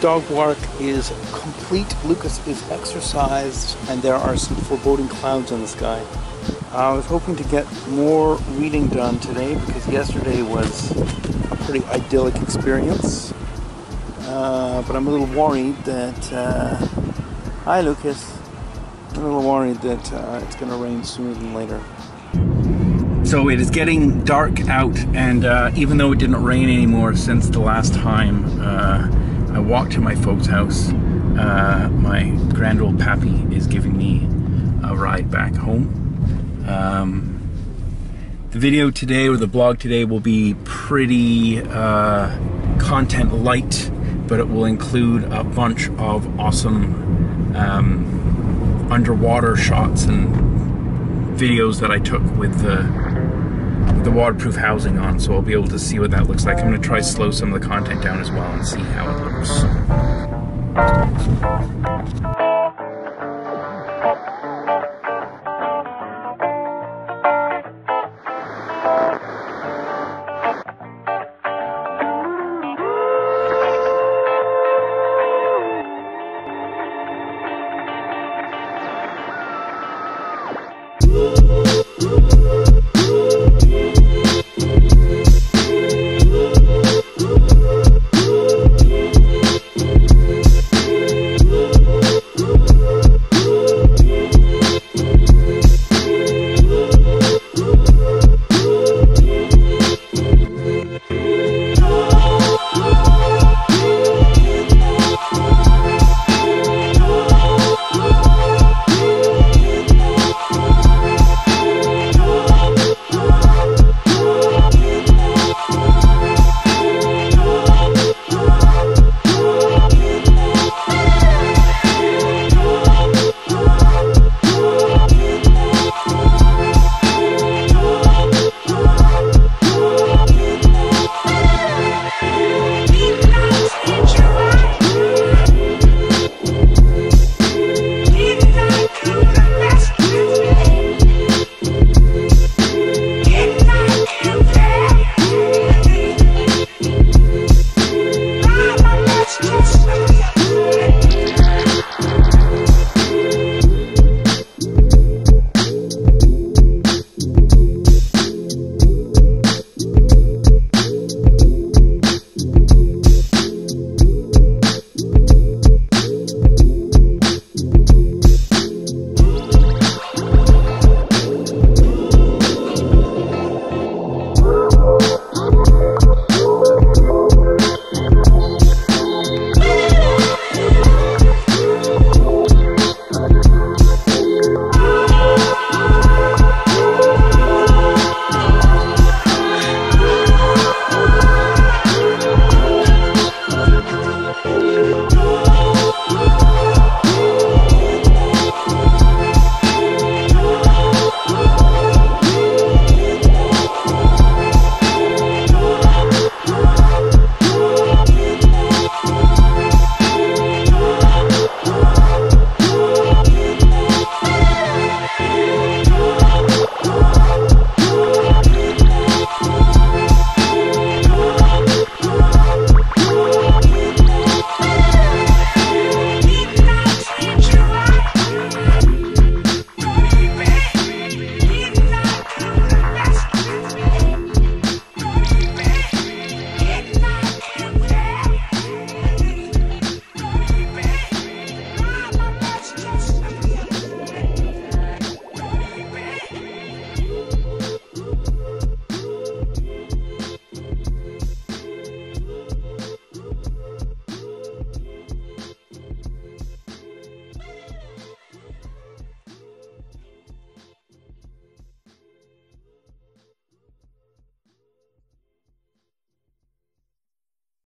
dog walk is complete. Lucas is exercised, and there are some foreboding clouds in the sky. I was hoping to get more reading done today because yesterday was a pretty idyllic experience. Uh, but I'm a little worried that. Uh, hi, Lucas. I'm a little worried that uh, it's going to rain sooner than later. So it is getting dark out, and uh, even though it didn't rain anymore since the last time uh, I walked to my folks' house, uh, my grand old pappy is giving me a ride back home. Um, the video today, or the blog today, will be pretty uh, content light, but it will include a bunch of awesome um, underwater shots and videos that I took with the the waterproof housing on so I'll be able to see what that looks like. I'm going to try slow some of the content down as well and see how it looks.